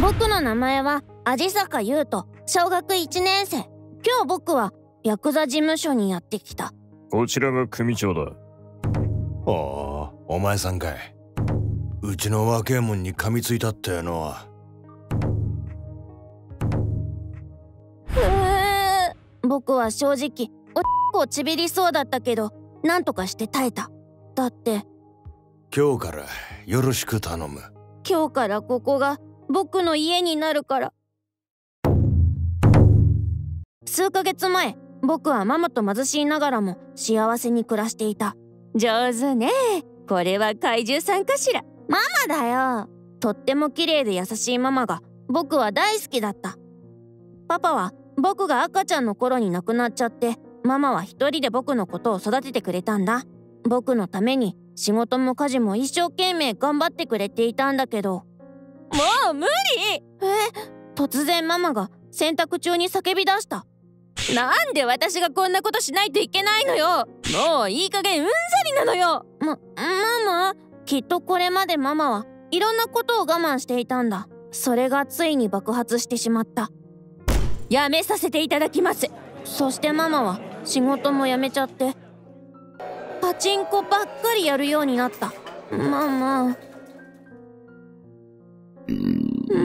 僕の名前は味坂優斗小学1年生。今日僕はヤクザ事務所にやってきた。こちらが組長だ。ああお前さんかい。うちの若えもんに噛みついたっていうのは。ふー僕は正直おっこちびりそうだったけどなんとかして耐えた。だって今日からよろしく頼む。今日からここが僕の家になるから。数ヶ月前僕はママと貧しいながらも幸せに暮らしていた。上手ね。これは怪獣さんかしら。ママだよ。とっても綺麗で優しいママが僕は大好きだった。パパは僕が赤ちゃんの頃に亡くなっちゃってママは一人で僕のことを育ててくれたんだ。僕のために仕事も家事も一生懸命頑張ってくれていたんだけどもう無理！え？突然ママが洗濯中に叫び出した。なんで私がこんなことしないといけないのよ！もういい加減うんざりなのよ！ま、ママ？きっとこれまでママはいろんなことを我慢していたんだ。それがついに爆発してしまった。やめさせていただきます！そしてママは仕事も辞めちゃってパチンコばっかりやるようになった。ママ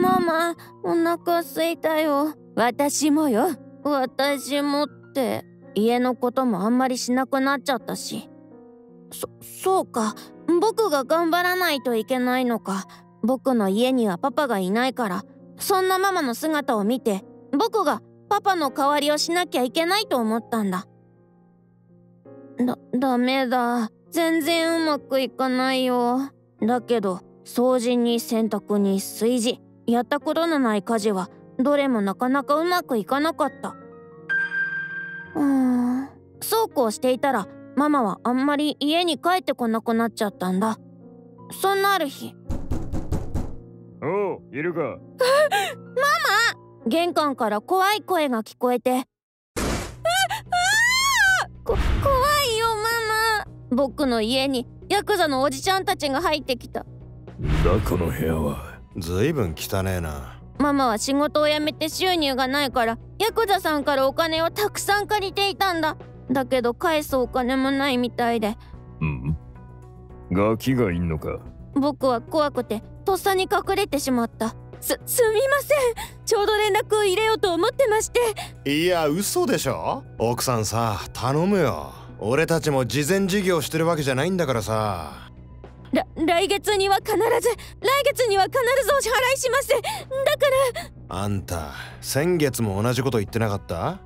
ママお腹すいたよ。私もよ。私もって。家のこともあんまりしなくなっちゃったし。そそうか。僕が頑張らないといけないのか。僕の家にはパパがいないから。そんなママの姿を見て僕がパパの代わりをしなきゃいけないと思ったんだ。だダメだ。全然うまくいかないよ。だけど掃除に洗濯に炊事。やったことのない家事はどれもなかなかうまくいかなかった。うーん。そうこうしていたらママはあんまり家に帰ってこなくなっちゃったんだ。そんなある日。おういるか？ママ！玄関から怖い声が聞こえて。こ怖いよママ。僕の家にヤクザのおじちゃんたちが入ってきただこの部屋はずいぶん汚ねえな。ママは仕事を辞めて収入がないからヤクザさんからお金をたくさん借りていたんだ。だけど返すお金もないみたいで。うん？ガキがいんのか？僕は怖くてとっさに隠れてしまった。すすみません。ちょうど連絡を入れようと思ってまして。いや嘘でしょ？奥さんさ頼むよ。俺たちも事前事業してるわけじゃないんだからさ。ら来月には必ず来月には必ずお支払いします。だから。あんた先月も同じこと言ってなかった？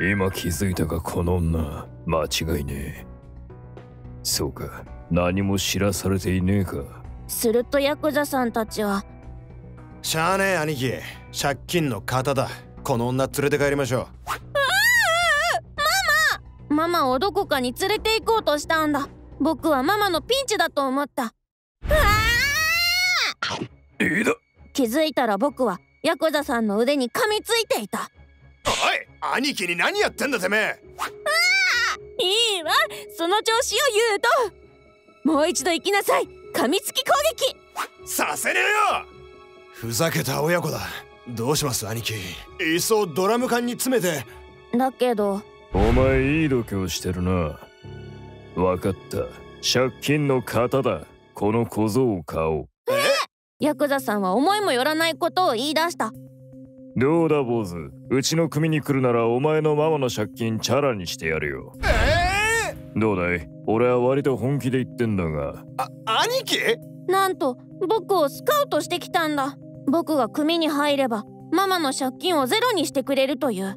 いや今気づいたかこの女。間違いねえ。そうか。何も知らされていねえか。するとヤクザさんたちは。しゃあねえ兄貴。借金の型だ。この女連れて帰りましょう。ママ。ママをどこかに連れて行こうとしたんだ僕はママのピンチだと思った。いい。だ気づいたら僕はヤクザさんの腕に噛みついていた。おい兄貴に何やってんだてめえ。いいわ。その調子を言うともう一度行きなさい。噛みつき攻撃。させねえよ！ふざけた親子だ。どうします兄貴。いっそドラム缶に詰めて。だけど。お前いい度胸してるなわかった。借金の型だ。この小僧を買おう。ヤクザさんは思いもよらないことを言い出した。どうだ坊主。うちの組に来るならお前のママの借金チャラにしてやるよ。ええどうだい？俺は割と本気で言ってんだが。あ兄貴？なんと僕をスカウトしてきたんだ。僕が組に入ればママの借金をゼロにしてくれるという。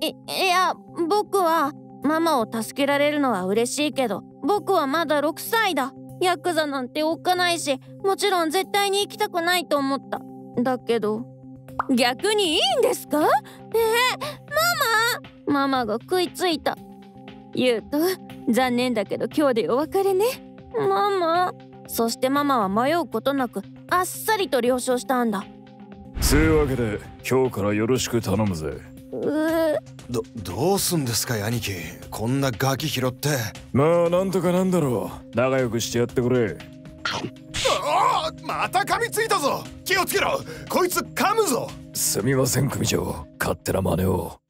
いいや僕はママを助けられるのは嬉しいけど僕はまだ6歳だ。ヤクザなんておっかないしもちろん絶対に行きたくないと思った。だけど逆にいいんですか？えー、ママ？ママが食いついた。言うと残念だけど今日でお別れね。ママ。そしてママは迷うことなくあっさりと了承したんだ。つうわけで今日からよろしく頼むぜ。うーどどうすんですか兄貴こんなガキ拾って。まあなんとかなんだろう。仲良くしてやってくれ。ああまた噛みついたぞ。気をつけろ。こいつ噛むぞ。すみません組長。勝手な真似を。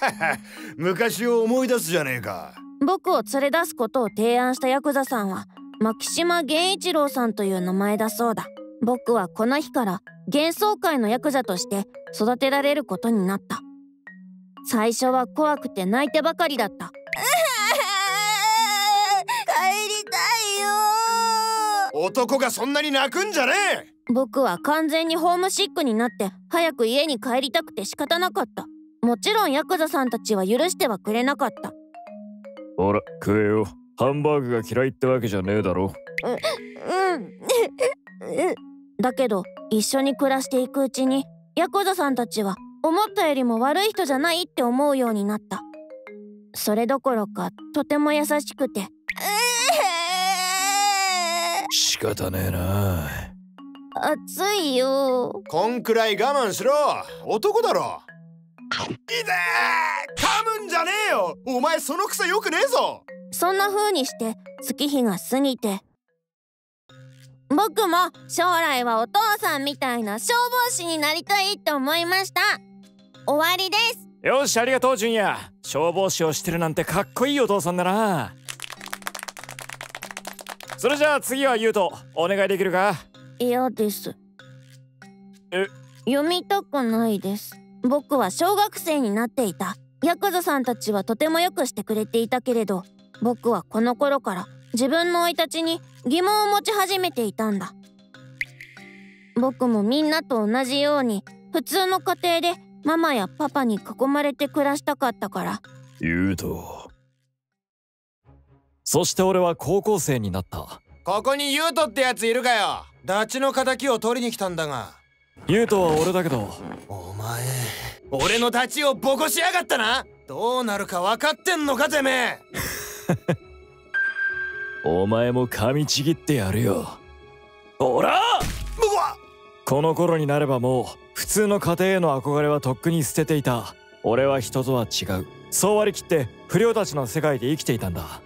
昔を思い出すじゃねえか。僕を連れ出すことを提案したヤクザさんは牧島源一郎さんという名前だそうだ。僕はこの日から幻想界のヤクザとして育てられることになった最初は怖くて泣いてばかりだった。帰りたいよ。男がそんなに泣くんじゃねえ。僕は完全にホームシックになって早く家に帰りたくて仕方なかった。もちろんヤクザさんたちは許してはくれなかった。ほら食えよハンバーグが嫌いってわけじゃねえだろ。うん。だけど一緒に暮らしていくうちにヤクザさんたちは思ったよりも悪い人じゃないって思うようになった。それどころかとても優しくて。仕方ねえな。暑いよ。こんくらい我慢しろ。男だろ。いて噛むんじゃねえよ。お前その癖よくねえぞ。そんな風にして月日が過ぎて。僕も将来はお父さんみたいな消防士になりたいって思いました終わりです。よしありがとう純也消防士をしてるなんてかっこいいお父さんだな。それじゃあ次は優斗お願いできるか？嫌です。え？読みたくないです。僕は小学生になっていた。ヤクザさんたちはとてもよくしてくれていたけれど僕はこの頃から自分の生い立ちに疑問を持ち始めていたんだ。僕もみんなと同じように普通の家庭でママやパパに囲まれて暮らしたかったから。言うと。そして俺は高校生になった。ここにユートってやついるかよ。ダチの敵を取りに来たんだが。優斗は俺だけど。お前俺のダチをボコしやがったな。どうなるか分かってんのかてめえ。お前も噛みちぎってやるよ。おら！この頃になればもう普通の家庭への憧れはとっくに捨てていた。俺は人とは違う。そう割り切って不良たちの世界で生きていたんだ。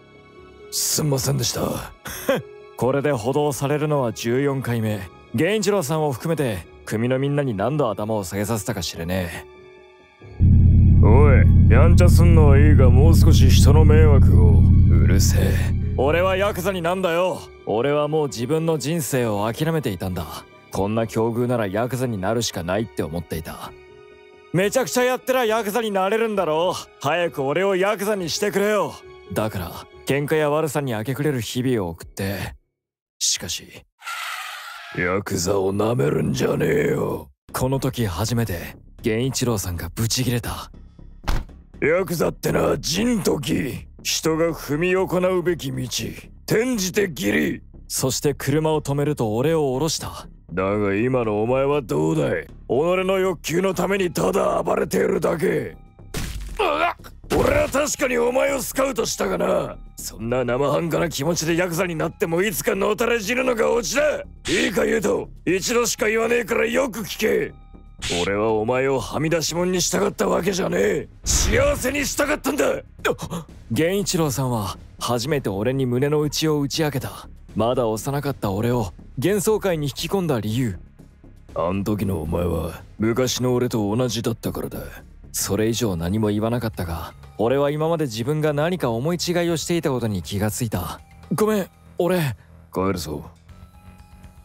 すんませんでした。これで補導されるのは14回目。源一郎さんを含めて組のみんなに何度頭を下げさせたか知れねおいやんちゃすんのはいいがもう少し人の迷惑を。うるせええ。俺はヤクザになんだよ。俺はもう自分の人生を諦めていたんだこんな境遇ならヤクザになるしかないって思っていた。めちゃくちゃやってらヤクザになれるんだろ早く俺をヤクザにしてくれよ。だから喧嘩や悪さに明け暮れる日々を送って。しかしヤクザをなめるんじゃねえよ。この時初めて源一郎さんがブチギレた。ヤクザってのは人時。人が踏み行うべき道。転じて義理。そして車を止めると俺を降ろした。だが今のお前はどうだい？己の欲求のためにただ暴れているだけ。俺は確かにお前をスカウトしたがな。そんな生半可な気持ちでヤクザになってもいつかのたれ死ぬのがオチだ。いいか言うと一度しか言わねえからよく聞け。俺はお前をはみ出し者にしたかったわけじゃねえ。幸せにしたかったんだ。源一郎さんは初めて俺に胸の内を打ち明けた。まだ幼かった俺を幻想界に引き込んだ理由。あん時のお前は昔の俺と同じだったからだ。それ以上何も言わなかったが俺は今まで自分が何か思い違いをしていたことに気がついた。ごめん俺。帰るぞ。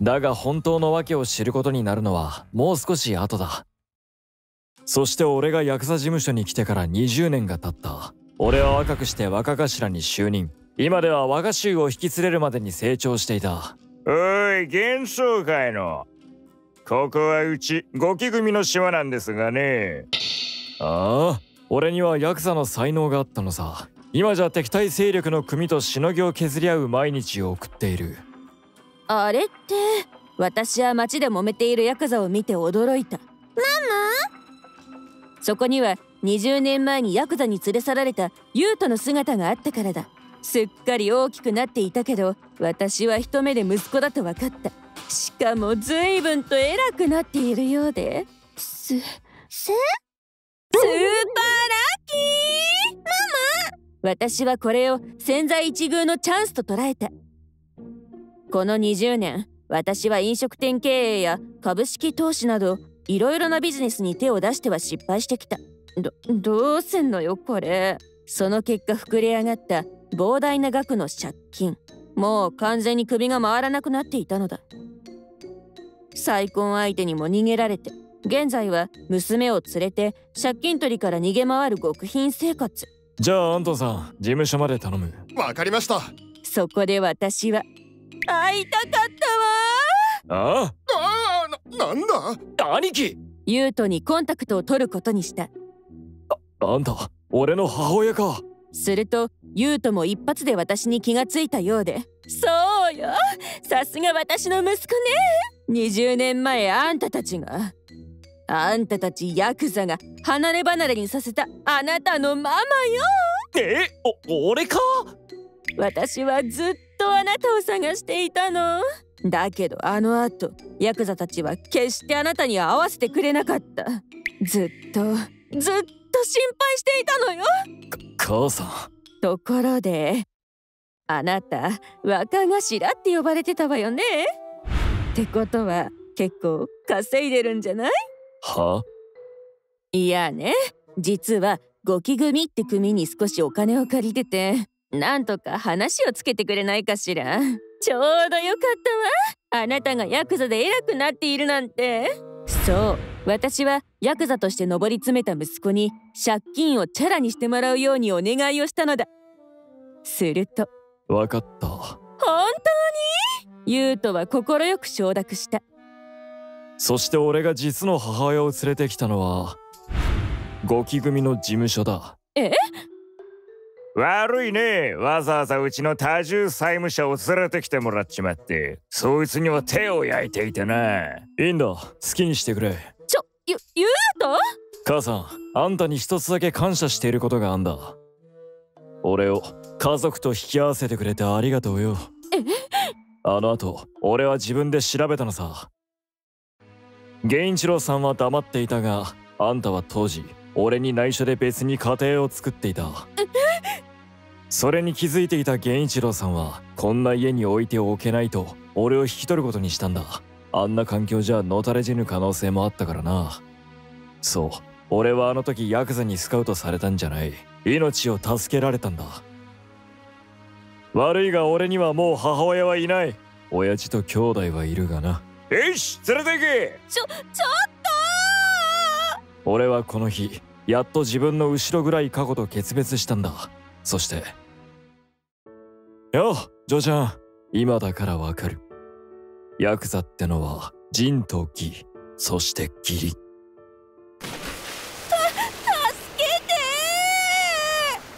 だが本当の訳を知ることになるのはもう少し後だ。そして俺がヤクザ事務所に来てから20年が経った。俺は若くして若頭に就任今では我が衆を引き連れるまでに成長していた。おい幻想界の。ここはうちゴキ組の島なんですがね。ああ俺にはヤクザの才能があったのさ。今じゃ敵対勢力の組としのぎを削り合う毎日を送っている。あれって私は街で揉めているヤクザを見て驚いた。ママ？そこには20年前にヤクザに連れ去られたユウトの姿があったからだすっかり大きくなっていたけど私は一目で息子だと分かった。しかも随分と偉くなっているようで。すす？スーパーラッキー！ママ！私はこれを千載一遇のチャンスと捉えた。この20年私は飲食店経営や株式投資などいろいろなビジネスに手を出しては失敗してきた。どどうせんのよこれ。その結果膨れ上がった膨大な額の借金。もう完全に首が回らなくなっていたのだ。再婚相手にも逃げられて現在は娘を連れて借金取りから逃げ回る極貧生活。じゃあアントンさん事務所まで頼む。わかりました。そこで私は会いたかったわ。ああ？あななんだ？あ兄貴！ユウトにコンタクトを取ることにした。あんた俺の母親かするとユウトも一発で私に気がついたようで。そうよ。さすが私の息子ね。20年前あんたたちが。あんたたちヤクザが離れ離れにさせたあなたのママよ。えお俺か？私はずっとあなたを探していたの。だけどあの後ヤクザたちは決してあなたに会わせてくれなかった。ずっとずっと心配していたのよ母さん。ところであなた若頭って呼ばれてたわよね？ってことは結構稼いでるんじゃない？は？いやね実はゴキ組って組に少しお金を借りててなんとか話をつけてくれないかしら。ちょうどよかったわ。あなたがヤクザで偉くなっているなんて。そう私はヤクザとして上り詰めた息子に借金をチャラにしてもらうようにお願いをしたのだ。するとわかった。本当に？ユウトは快く承諾した。そして俺が実の母親を連れてきたのはゴキ組の事務所だ。え？悪いね。わざわざうちの多重債務者を連れてきてもらっちまってそいつには手を焼いていたな。いいんだ。好きにしてくれユウト母さんあんたに一つだけ感謝していることがあんだ。俺を家族と引き合わせてくれてありがとうよ。あの後俺は自分で調べたのさ。源一郎さんは黙っていたがあんたは当時俺に内緒で別に家庭を作っていた。それに気づいていた源一郎さんはこんな家に置いておけないと俺を引き取ることにしたんだ。あんな環境じゃのたれ死ぬ可能性もあったからな。そう。俺はあの時ヤクザにスカウトされたんじゃない。命を助けられたんだ。悪いが俺にはもう母親はいない。親父と兄弟はいるがな。よし連れて行け！ちょちょっ俺はこの日やっと自分の後ろぐらい過去と決別したんだ。そして。よジョーちゃん。今だからわかる。ヤクザってのは仁と義そして義理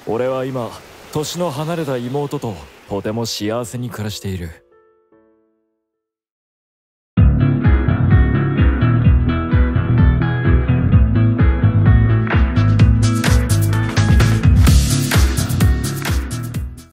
俺は今年の離れた妹ととても幸せに暮らしている。